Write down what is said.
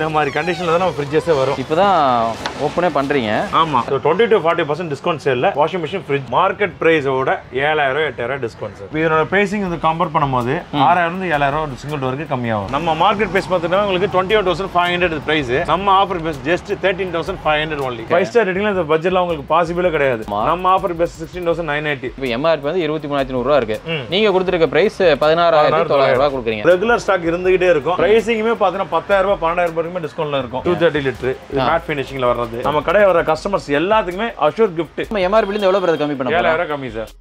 இந்த மாதிரி கண்டிஷனில் தான் நம்ம ஃப்ரிட்ஜஸே வரும். இப்பதான் ஓப்பனே பண்றீங்க. ஆமா. Twenty to forty percent discount சேல்ல washing machine fridge market பிரைஸோட ஏழாயிரம் எட்டாயிரம் டிஸ்கவுண்ட் சார் இதோட பிரைசிங் வந்து கம்பேர் பண்ணும்போது ஆறாயிரம் இருந்து ஏழாயிரம் சிங்கிள் டோருக்கு கம்மியாகும். நம்ம மார்க்கெட் பிரைஸ் பார்த்தீங்கன்னா உங்களுக்கு twenty eight thousand five hundred price நம்ம offer base just thirteen thousand five hundred only five star ரேட்டிங்ல இந்த பட்ஜெட்ல உங்களுக்கு பாசிபிளே கிடையாது. நம்ம offer base sixteen thousand nine eighty இப்போ எம்ஆர்பி வந்து இருபத்தி மூணாயிரத்தி நூறுரூவா இருக்கு. நீங்க கொடுத்துருக்க பிரைஸ் பதினாறாயிரத்தி தொள்ளாயிரம் ரூபாய் கொடுக்குறீங்க. ரெகுலர் ஸ்டாக் இருந்துகிட்டே இருக்கும். பிரைசிங்குமே பார்த்தீங்கன்னா பத்தாயிரம் ரூபாய் பன்னெண்டாயிரம் ரூபாய்க்குமே டிஸ்கவுண்ட்ல இருக்கும். டூ தேர்ட்டி லிட்டர் மேட் ஃபினிஷிங்ல வர்றது. நம்ம கடை வர கஸ்டமர்ஸ் எல்லாத்துக்குமே அஷூர் கிஃப்ட் நம்ம எம்ஆர்பில இருந்து எவ்வளவு பேர் கம்மி பண்ண போறோம்? ஏழாயிரம் கம்மி சார்